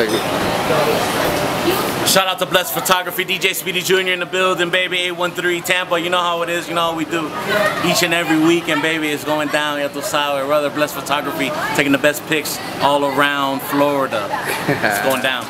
technique. Shout out to Bless Photography, DJ Speedy Jr. in the building, baby. 813 Tampa. You know how it is. You know how we do each and every week, and baby. It's going down. Ya tu side brother. Bless Photography taking the best pics all around Florida. It's going down.